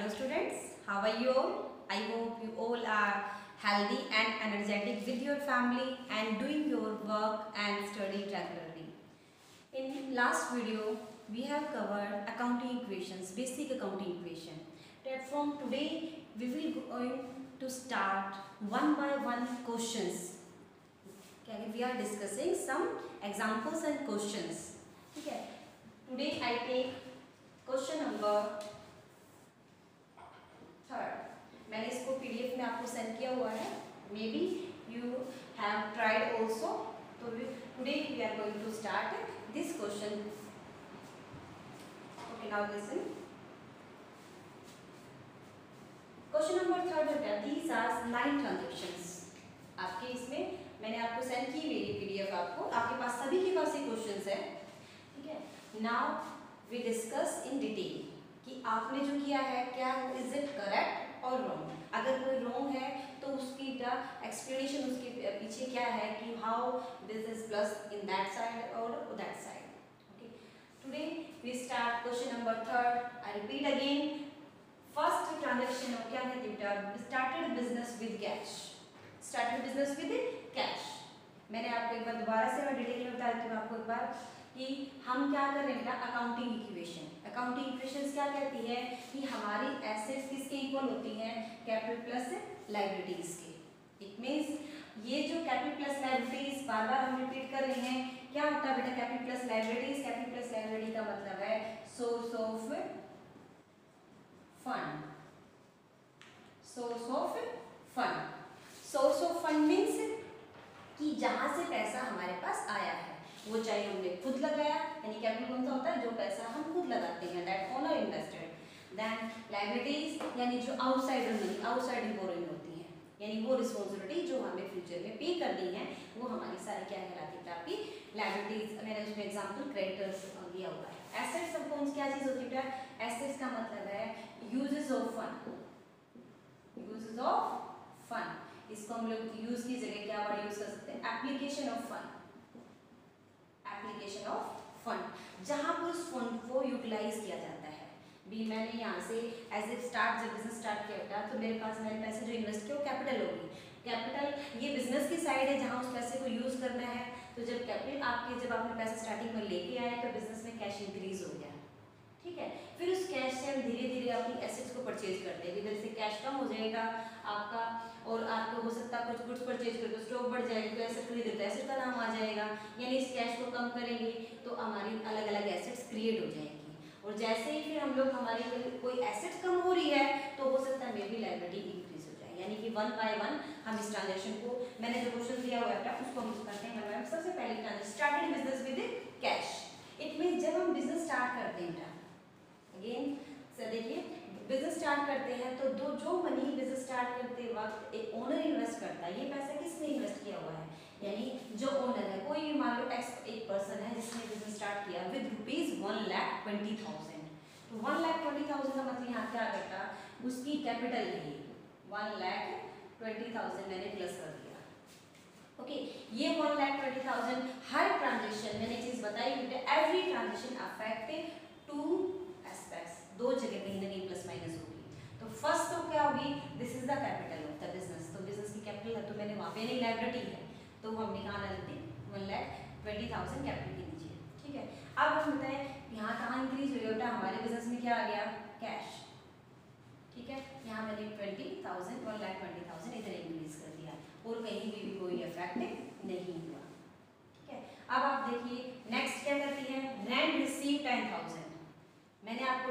hello students how are you all? I hope you all are healthy and energetic with your family and doing your work and study regularly. In last video we have covered accounting equations basic accounting equation. That from today we will going to start one by one questions. Okay we are discussing some examples and questions. Okay today i take question number मैंने इसको P D F में आपको send किया हुआ है. May be you have tried also तो today we are going to start this question okay now listen question number third हो गया दीज आर नाइन ट्रांजेक्शन आपके इसमें मैंने आपको सेंड की मेरी पीडीएफ आपको. आपके पास सभी के पास ये क्वेश्चन है. ठीक है? Now we discuss in detail कि आपने जो किया है, क्या इज़ इट करेक्ट और रॉन्ग अगर कोई रॉन्ग है तो उसकी का एक्सप्लेनेशन उसके पीछे क्या है कि how this is plus in that side और that side okay today we start question number third I repeat again first transaction of क्या है हैं started business with cash started business with cash मैंने आपको एक बार दोबारा से मैं डिटेल में बता देती हूँ आपको एक बार। कि हम क्या कर रहे हैं बेटा? अकाउंटिंग इक्वेशन अकाउंटिंग इक्वेशन क्या कहती है? कि हमारी एसेट्स किसके इक्वल होती हैं? कैपिटल प्लस लाइब्रेटीज के. इट मीन्स ये जो कैपिटल प्लस लाइब्रेटीज बार बार हम रिपीट कर रहे हैं, क्या होता है बेटा? Capital plus liabilities capital plus liability का मतलब है source of fund source of fund source of fund means कि जहाँ से पैसा हमारे पास आया है। वो चाहे हमने खुद लगाया, यानी कैपिटल कौन सा होता है, जो पैसा हम खुद लगाते हैं that all are invested then liabilities यानी जो आउटसाइडर मनी आउटसाइड बोरिंग होती है, यानी वो रिस्पॉन्सिबिलिटी जो हमें फ्यूचर में पे करनी है, वो हमारी सारी क्या कहलाती है आपकी लाइबिलिटीज मैंने उसमें एग्ज़ाम्पल क्रेडिटर्स दिया हुआ है। एसेट्स ऑफ़ कौन क्या चीज़ होती है एसेट्स का मतलब है uses of fund uses of fund इसको हम लोग यूज़ की जगह क्या वर्ड यूज़ कर सकते हैं? Application of fund application of fund जहाँ पर उस फंड को यूटिलाइज किया जाता है। भी मैंने यहाँ से एज ए स्टार्ट जब बिज़नेस स्टार्ट किया था तो मेरे पास मैंने पैसे जो इन्वेस्ट किया वो कैपिटल होगी कैपिटल ये बिज़नेस की साइड है जहाँ उस पैसे को यूज़ करना है। तो जब कैपिटल आपके, जब आपने पैसे स्टार्टिंग में लेके आए तो बिज़नेस में कैश इंक्रीज हो गया। ठीक है? फिर उस कैश से एसेट्स को परचेज कर देगी इधर से कैश कम हो जाएगा आपका और आपको हो सकता है कुछ गुड्स परचेज करके स्टॉक बढ़ जाएगा तो एसेट खरीदे तो ऐसे का नाम आ जाएगा। यानी इस कैश को कम करेंगे तो हमारी अलग अलग एसेट्स क्रिएट हो जाएँगी। और जैसे ही फिर हम लोग हमारी कोई एसेट कम हो रही है तो हो सकता है मे भी लाइब्रेटी इंक्रीज हो जाए। यानी कि वन बाय वन हम इस ट्रांजेक्शन को, मैंने जो क्वेश्चन दिया हुआ है, उसको हम करते हैं। सबसे पहले started business with cash it mean जब हम बिज़नेस स्टार्ट बिज़नेस स्टार्ट करते हैं तो दो जो मनी बिज़नेस स्टार्ट करते वक्त एक ओनर इन्वेस्ट करता है ये पैसा किसने इन्वेस्ट किया हुआ है? यानी जो ओनर है कोई भी मान लो एक्स एक पर्सन है जिसने बिज़नेस स्टार्ट किया with rupees one lakh twenty thousand तो वन लैख ट्वेंटी थाउज़ेंड का मतलब यहाँ क्या करता? उसकी कैपिटल नहीं वन लैख ट्वेंटी थाउज़ेंड मैंने प्लस कर दिया। ओके okay, ये वन लैख ट्वेंटी थाउज़ेंड हर ट्रांजेक्शन मैंने चीज़ बताई every transaction affect two aspect दो जगह कहीं ना कहीं माइनस होगी। तो फ़र्स्ट तो क्या होगी? This is the capital of the business तो बिज़नेस की कैपिटल है तो मैंने वहाँ पे नहीं लाइब्रेटी है। तो हम निकालना लेते one lakh twenty thousand capital की दीजिए ठीक है? अब हम बताए, यहाँ कहाँ इंक्रीज हुई होता हमारे बिज़नेस में क्या आ गया? कैश ठीक है? यहाँ मैंने twenty thousand one lakh twenty thousand इधर इंक्रीज कर दिया। और कहीं भी कोई इफ़ेक्ट नहीं हुआ।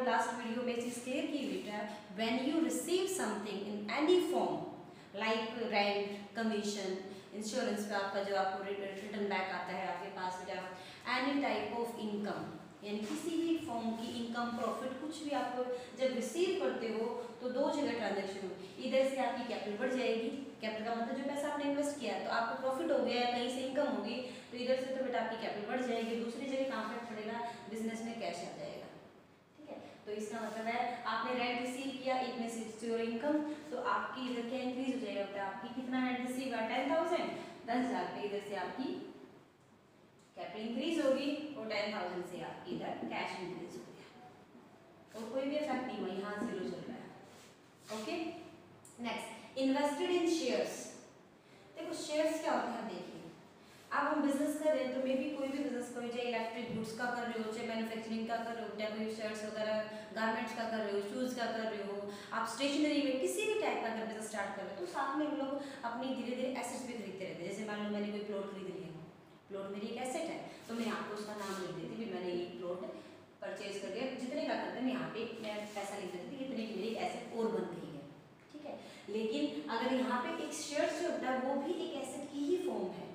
लास्ट वीडियो में चीज़ क्लियर की बेटा when you receive something in any form like rent commission insurance पे आपका जो आपको रिटर्न बैक आता है आपके पास बेटा एनी टाइप ऑफ़ इनकम यानी किसी भी फॉर्म की इनकम प्रॉफिट कुछ भी आप जब रिसीव करते हो तो दो जगह ट्रांजेक्शन हो, इधर से आपकी कैपिटल बढ़ जाएगी कैपिटल का मतलब जो पैसा आपने इन्वेस्ट किया है तो आपको प्रॉफिट हो गया कहीं से इनकम होगी तो इधर से तो बेटा आपकी कैपिटल बढ़ जाएगी, दूसरी जगह काम पर पड़ेगा? बिज़नेस में कैश आ जाएगा तो इसका मतलब है, आपने रेंट रिसीव किया एक में सिक्स योर इनकम तो आपकी इधर क्या इंक्रीज हो जाएगा बेटा आपकी कितना रेंट रिसीव हुआ? टेन थाउज़ेंड दस हज़ार रुपये इधर से आपकी कैपिटल इंक्रीज होगी और टेन थाउज़ेंड से आपकी इधर कैश इंक्रीज हो गया और कोई भी इफ़ेक्ट नहीं हुआ, यहाँ ज़ीरो चल रहा है। Okay next invested in shares देखो शेयर्स क्या होते हैं देखिए अब हम बिज़नेस कर रहे हैं तो मे भी कोई भी बिज़नेस करो चाहे इलेक्ट्रिक गुड्स का कर रहे हो, चाहे मैन्युफैक्चरिंग का कर रहे हो, चाहे कोई शर्ट्स वगैरह गारमेंट्स का कर रहे हो शूज़ का कर रहे हो, आप स्टेशनरी में किसी भी टाइप का अगर बिज़नेस स्टार्ट कर रहे हो तो साथ में हम लोग अपनी धीरे धीरे एसेट्स भी खरीदते रहते हैं। जैसे मान लो मैंने कोई प्लॉट खरीद लिया प्लॉट मेरी एक एसेट है तो मैं पे उसका नाम लिख देती भी मैंने ये प्लॉट परचेज करके जितने का करते मैं यहाँ पे मैं पैसा लिख देती इतने की मेरी एसेट और बन गई है, ठीक है? लेकिन अगर यहाँ पे एक शेयर जो होता है, वो भी एक एसेट की ही फॉर्म है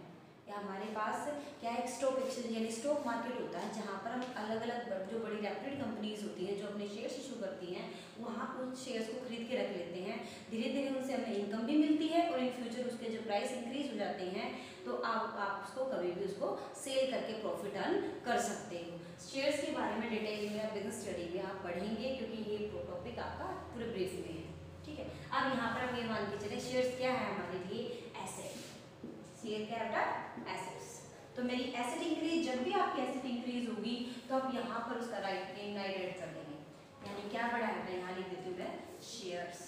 या हमारे पास क्या एक स्टॉक एक्सचेंज यानी स्टॉक मार्केट होता है, जहाँ पर हम अलग अलग जो बड़ी रेप्यूटेड कंपनीज़ होती हैं, जो अपने शेयर्स इशू करती हैं, वहाँ उन शेयर्स को खरीद के रख लेते हैं। धीरे धीरे उनसे हमें इनकम भी मिलती है और इन फ्यूचर उसके जो प्राइस इंक्रीज हो जाते हैं तो आप आप उसको कभी भी उसको सेल करके प्रॉफिट अर्न कर सकते हो। शेयर्स के बारे में डिटेल में बिज़नेस स्टडी में आप पढ़ेंगे, क्योंकि ये टॉपिक आपका पूरे ब्रीफ में है। ठीक है? अब यहाँ पर हम ये मान के चले शेयर्स क्या है हमारे लिए? एसेट शेयर क्या है एसेट्स तो मेरी एसेट इंक्रीज जब भी आपकी एसेट इंक्रीज होगी तो आप यहाँ पर उसका राइट नेम राइट एड कर देंगे। यानी क्या बढ़ा है यहाँ लिख देती हूँ मैं शेयर्स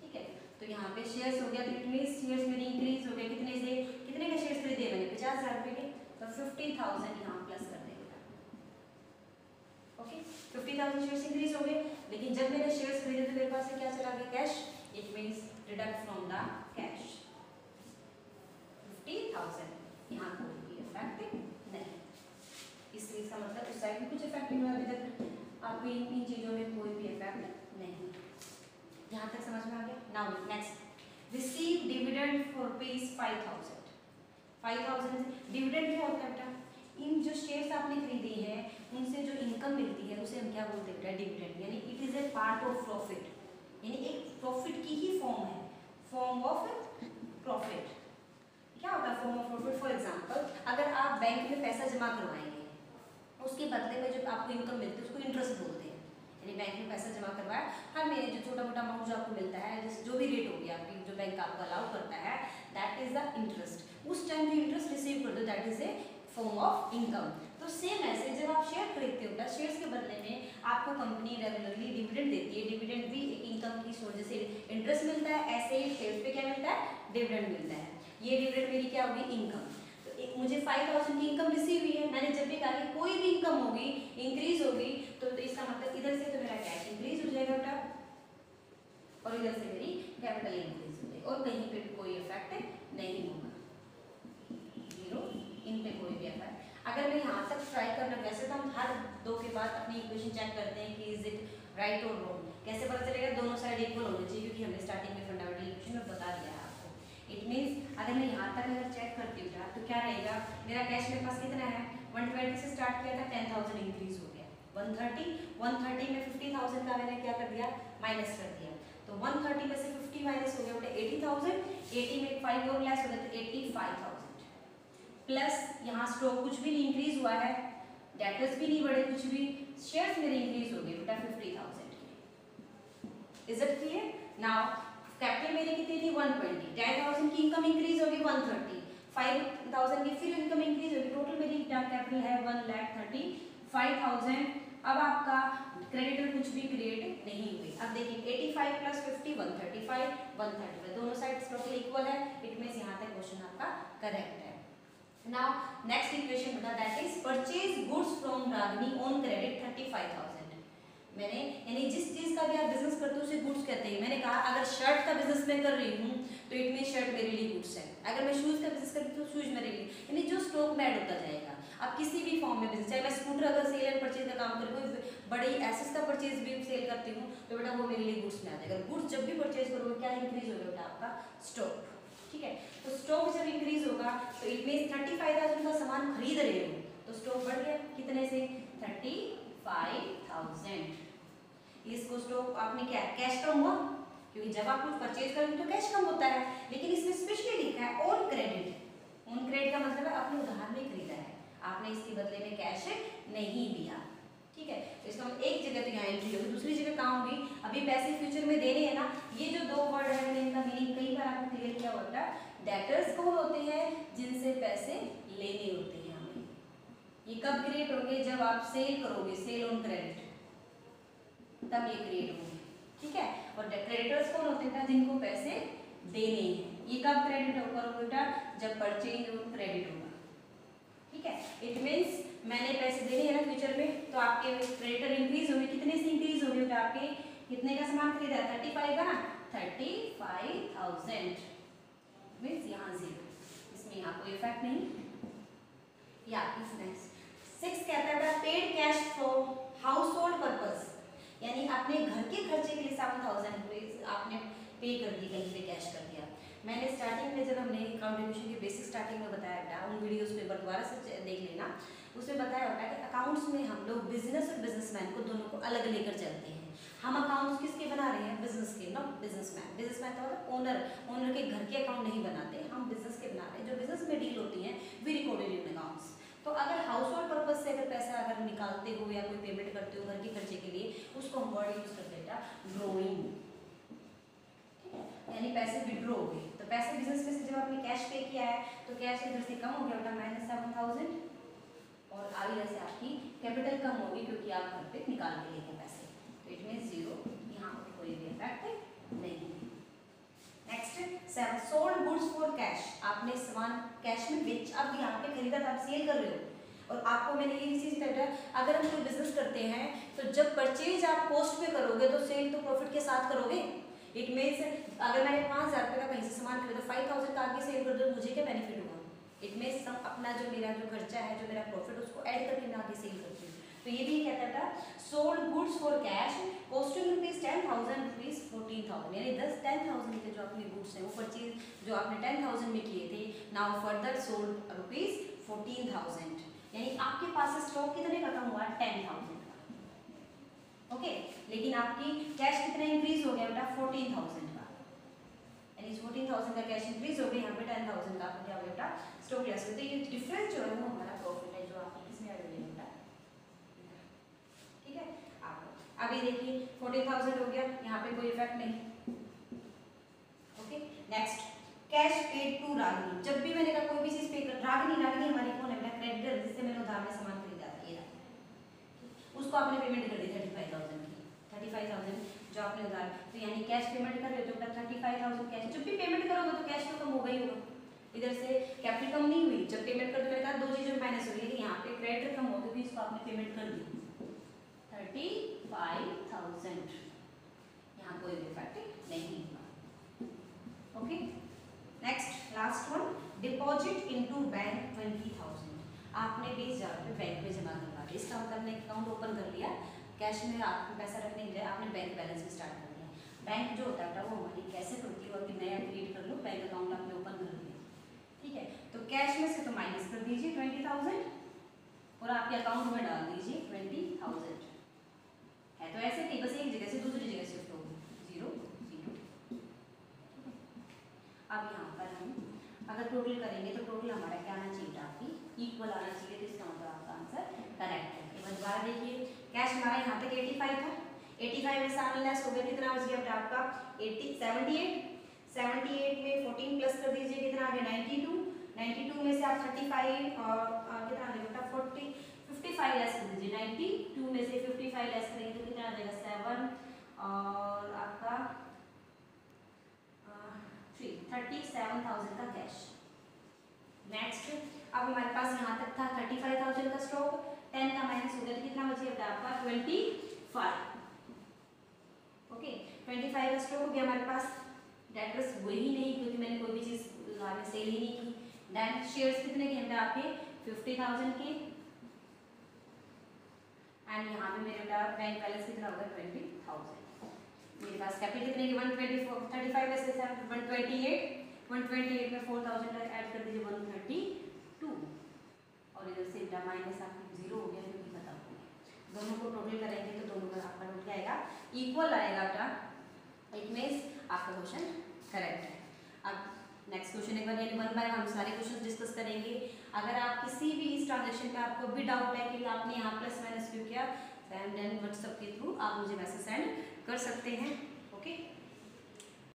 ठीक है? तो यहाँ पे शेयर्स हो गया इट शेयर्स मेरी इंक्रीज हो गए, कितने से, कितने के शेयर्स खरीदे मैंने? पचास हज़ार रुपये के। तो फिफ्टी थाउज़ेंड यहाँ प्लस कर देंगे। Okay fifty thousand shares increase हो गए। लेकिन जब मैंने शेयर्स खरीदे तो मेरे पास क्या चला गया? Cash it means deduct from the cash fifty thousand यहाँ कोई भी इफ़ेक्ट नहीं इसलिए इसका मतलब उस अभी तक। आपको इन इन चीज़ों में कोई भी इफ़ेक्ट नहीं। यहाँ तक समझ में आ गया? Now next receive dividend for rupees five thousand five thousand dividend क्या होता है बेटा इन जो शेयर्स आपने खरीदे हैं, उनसे जो इनकम मिलती है, उसे हम क्या बोलते हैं? डिविडेंड यानी it is a part of profit यानी एक प्रॉफिट की ही फॉर्म है। फॉर्म ऑफ़ प्रॉफिट क्या होता है form of profit for example अगर आप बैंक में पैसा जमा करवाएँगे उसके बदले में जो आपको इनकम मिलती है, उसको इंटरेस्ट बोलते हैं। यानी बैंक में पैसा जमा करवाया हर महीने जो छोटा मोटा अमाउंट जो आपको मिलता है जो भी रेट हो गया आपकी, जो बैंक आपको अलाउ करता है दैट इज़ द इंटरेस्ट उस टाइम जो इंटरेस्ट रिसीव कर दो that is a form of income तो सेम ऐसे जब आप शेयर खरीदते हो शेयर्स के बदले में आपको कंपनी रेगुलरली डिविडेंड देती है। डिविडेंड भी एक इनकम की सोर्स जैसे इंटरेस्ट मिलता है, ऐसे ही शेयर्स पे क्या मिलता है? डिविडेंड मिलता है। ये डिविडेंड मेरी क्या होगी इनकम एक मुझे फाइव थाउज़ेंड की इनकम रिसीव हुई है। मैंने जब भी कहा कि कोई भी इनकम होगी इंक्रीज होगी तो, तो इसका मतलब इधर से तो मेरा कैश इंक्रीज हो जाएगा बेटा। और इधर से मेरी कैपिटल इंक्रीज हो जाएगी। और कहीं पे कोई इफ़ेक्ट नहीं होगा। ज़ीरो इन पे कोई भी इफ़ेक्ट अगर मैं यहाँ तक ट्राई करना वैसे तो हम हर दो के बाद अपनी इक्वेशन चेक करते हैं कि इज़ इट राइट और रॉन्ग कैसे पता चलेगा? दोनों साइड इक्वल होने चाहिए क्योंकि हमने स्टार्टिंग में फंडामेंटल इक्वेशन में बता दिया है आपको। इट मीन्स अगर मैं यहाँ तक अगर चेक करती हूँ तो क्या रहेगा? मेरा कैश मेरे पास कितना है? वन ट्वेंटी से स्टार्ट किया था टेन थाउज़ेंड इंक्रीज हो गया। वन थर्टी वन थर्टी में फिफ्टी थाउज़ेंड का मैंने क्या कर दिया? माइनस कर दिया। तो वन थर्टी में से फिफ्टी माइनस हो गया बेटा एटी थाउज़ेंड एटी में फाइव हो गया तो फाइव थाउज़ेंड प्लस यहाँ स्टॉक कुछ भी नहीं इंक्रीज हुआ है। डेटर्स भी नहीं बढ़े कुछ भी। शेयर्स मेरे इंक्रीज हो गए बेटा fifty thousand is it clear now capital मेरी कितनी थी? वन ट्वेंटी टेन थाउज़ेंड की इनकम इंक्रीज होगी वन थर्टी फाइव थाउज़ेंड की फिर इनकम इंक्रीज होगी. टोटल मेरी कैपिटल है one lakh thirty five thousand अब आपका क्रेडिटर कुछ भी क्रिएट नहीं हुई अब देखिए 85 प्लस 50 135 135 दोनों साइड टोटल इक्वल है. इट मींस यहाँ तक क्वेश्चन आपका करेक्ट है. नाउ नेक्स्ट इक्वेशन बता that is purchase goods from Ragini on credit 35000 मैंने, यानी जिस चीज़ का भी आप बिज़नेस करते हो, उसे गुड्स कहते हैं। मैंने कहा, अगर शर्ट का बिज़नेस मैं कर रही हूँ तो इट मीन शर्ट मेरे लिए गुड्स है। अगर मैं शूज़ का बिज़नेस करती हूँ तो शूज़ मेरे लिए। यानी जो स्टॉक में ऐड होता जाएगा। आप किसी भी फॉर्म में बिज़नेस चाहे मैं स्कूटर अगर सेल एंड परचेज का काम करूँ कोई बड़ी एसेस का परचेज भी सेल करती हूँ तो बेटा वो मेरे लिए गुड्स में आ जाएगा गुड्स जब भी परचेज करोगे, क्या इंक्रीज होगा बेटा आपका? स्टॉक ठीक है? तो स्टॉक जब इंक्रीज होगा तो it mean thirty five thousand का सामान खरीद रहे हो तो स्टॉक बढ़ गया। कितने से? थर्टी फाइव थाउज़ेंड इसको स्टॉक आपने क्या कैश कम हुआ? क्योंकि जब आप कुछ परचेज करेंगे तो कैश कम होता है। लेकिन इसमें स्पेशली लिखा है ऑन क्रेडिट ऑन क्रेडिट का मतलब है आपने उधार में खरीदा है। आपने इसके बदले में कैश नहीं दिया। ठीक है? तो इसका मतलब एक जगह तो यहाँ एंट्री होगी, दूसरी जगह कहाँ होगी? अभी पैसे फ्यूचर में देने हैं ना, ये जो दो वर्ड है, मैंने इनका मीनिंग कई बार आपको क्लियर किया होता है। डेटर्स कौन होते हैं? जिनसे पैसे लेने होते हैं। ये कब क्रिएट होंगे? जब आप सेल करोगे सेल ऑन क्रेडिट तब ये क्रिएट होंगे, ठीक है? और क्रेडिटर्स कौन होते हैं जिनको पैसे देने हैं। ये कब क्रेडिट करोगे बेटा? जब परचेज ऑन क्रेडिट होगा, ठीक है? इट मीन्स मैंने पैसे देने हैं ना फ्यूचर में तो आपके क्रेडिटर इंक्रीज होंगे। कितने से इंक्रीज होंगे बेटा आपके? कितने का सामान खरीदा थर्टी फाइव का ना? थर्टी फाइव थाउज़ेंड मीन्स यहाँ ज़ीरो इसमें कोई इफ़ेक्ट नहीं। या नेक्स्ट सिक्स कहता है paid cash for household purpose यानी अपने घर के खर्चे के लिए सेवन थाउज़ेंड रुपीज़ आपने पे कर दी कहीं पे कैश कर दिया। मैंने स्टार्टिंग में जब हमने अकाउंटेशन की बेसिक स्टार्टिंग में बताया था, उन वीडियोस पे दोबारा से देख लेना, उसमें बताया होता है कि अकाउंट्स में हम लोग बिज़नेस और बिजनेसमैन को दोनों को अलग लेकर चलते हैं। हम अकाउंट्स किसके बना रहे हैं? बिज़नेस के नॉट बिजनेसमैन बिजनेसमैन का मतलब ओनर ओनर के घर के अकाउंट नहीं बनाते, हम बिज़नेस के बना रहे हैं। जो बिज़नेस में डील होती है वी रिकॉर्डेड इन अकाउंट्स तो अगर हाउस होल्ड पर्पज से अगर पैसा अगर निकालते हो या कोई पेमेंट करते हो घर के खर्चे के लिए, उसको हम वर्ड यूज़ करते हैं ड्रोइंग यानी पैसे विड्रो हो गए। तो पैसे बिज़नेस में से जब आपने कैश पे किया है तो कैश इधर से कम हो गया, बेटा माइनस सेवन थाउज़ेंड और आगे से आपकी कैपिटल कम होगी क्योंकि आप घर पे निकाल के पैसे। तो इट मीन ज़ीरो यहाँ पर कोई भी इफ़ेक्ट नहीं next sold goods for cash आपने सामान कैश में बेच, अब यहाँ पे खरीदा था आप सेल कर रहे हो। और आपको मैंने ये चीज़ बताया अगर हम कोई बिज़नेस करते हैं तो जब परचेज आप पोस्ट पे करोगे तो सेल तो प्रॉफिट के साथ करोगे। इट मीन्स अगर मैंने पाँच हज़ार रुपये का कहीं से सामान खरीदा फाइव थाउज़ेंड का आगे सेल कर दो मुझे क्या बेनिफिट होगा? इट मीन्स अपना जो मेरा जो खर्चा है, जो मेरा प्रॉफिट उसको ऐड करके मैं आगे सेल करती हूँ। तो ये भी कहता था sold goods for cash costing rupees ten thousand rupees fourteen thousand यानी दस टेन थाउज़ेंड के जो अपने गुड्स हैं, वो परचेज जो आपने टेन थाउज़ेंड में किए थे now further sold rupees fourteen thousand यानी आपके पास स्टॉक कितने खत्म हुआ? टेन थाउज़ेंड का। ओके लेकिन आपकी कैश कितना इंक्रीज हो गया बेटा? फोर्टीन थाउज़ेंड का। यानी फोर्टीन थाउज़ेंड का कैश इंक्रीज हो गया, यहाँ पे टेन थाउज़ेंड का आपको क्या हो बेटा? स्टॉक लिया सकते ये डिफरेंस जो है वो हमारा प्रॉफिट है, जो आपको किसमें ऐड हो बेटा ठीक है आप अभी देखिए फोर्टी थाउज़ेंड हो गया, यहाँ पे कोई इफ़ेक्ट नहीं। Okay next cash paid to Ragini जब भी मैंने कहा कोई भी चीज़ पे कर रागनी रागनी हमारी कौन है क्रेडिटर जिससे मैंने उधार में सामान खरीदा था, ये उसको आपने पेमेंट कर दी थर्टी फाइव थाउज़ेंड की। थर्टी फाइव थाउज़ेंड जो आपने उधार तो यानी कैश पेमेंट कर रहे हो तो थर्टी फाइव थाउज़ेंड कैश जब भी पेमेंट करोगे तो कैश तो कम होगा ही होगा। इधर से कैपिटल कम नहीं हुई, जब पेमेंट कर दो दो चीज़ों माइनस हो गई यहाँ पे क्रेडिट कम हो गई इसको आपने पेमेंट कर दी थर्टी फाइव थाउज़ेंड यहाँ कोई नहीं हुआ। Okay next last one deposit into bank twenty thousand आपने बीस हज़ार रुपये बैंक में जमा करवा दिया। इसका आपने अकाउंट ओपन कर लिया। कैश में आपको पैसा रखने के लिए आपने बैंक बैलेंस भी स्टार्ट कर दिया। बैंक जो होता है, वो हमारी कैसे अभी नया क्रिएट कर लो बैंक अकाउंट आपने ओपन कर लिया ठीक है? तो कैश में से तो माइनस कर दीजिए ट्वेंटी थाउज़ेंड और आपके अकाउंट में डाल दीजिए ट्वेंटी थाउज़ेंड है तो ऐसे नहीं बस एक जगह से दूसरी जगह शिफ्ट होगी। ज़ीरो ज़ीरो अब यहाँ पर हम अगर टोटल करेंगे तो टोटल हमारा क्या आना चाहिए आपकी? इक्वल आना चाहिए तो इसका मतलब आपका आंसर करेक्ट है। एक बार दोबारा देखिए। कैश हमारा यहाँ तक 85 था। 85 में से लेस हो गया, कितना बच गया आपका? 80 78 78 में 14 प्लस कर दीजिए, कितना आ गया? 92 92 में से आप 35 और कितना आ गया बेटा? 40 55 लेस कर दीजिए 92 में से 55 लेस करेंगे तो कितना आ जाएगा 7 और आपका थ्री थर्टी सेवन थाउज़ेंड का कैश नेक्स्ट अब हमारे पास यहाँ तक था थर्टी फाइव थाउज़ेंड का स्टॉक टेन का माइनस हो गया तो कितना बचे आपका? Twenty five okay twenty five का स्टॉक हो गया हमारे पास डेटर्स हुए ही नहीं, क्योंकि मैंने कोई भी चीज़ सेल ही नहीं की. देन शेयर्स कितने के हैं आपके? फिफ्टी थाउज़ेंड के. एंड यहाँ पे मेरे बैंक बैलेंस कितना होगा? ट्वेंटी थाउज़ेंड मेरे पास कैपिटल कितने की? One twenty four thirty five ऐसे one twenty eight one twenty eight में फोर थाउज़ेंड ऐड कर दीजिए वन थर्टी टू और इधर से इधर माइनस आपकी ज़ीरो हो गया क्योंकि खत्म हो दोनों को टोटल करेंगे तो दोनों का आपका क्या आएगा। इक्वल आएगा बेटा। इट मीन्स आपका क्वेश्चन करेक्ट है। अब नेक्स्ट क्वेश्चन एक बार यानी वन बाय हम सारे क्वेश्चन डिस्कस करेंगे। अगर आप किसी भी इस ट्रांजेक्शन का आपको भी डाउट है कि आपने यहाँ प्लस माइनस क्यों किया देन व्हाट्सएप के थ्रू आप मुझे मैसेज सेंड कर सकते हैं ओके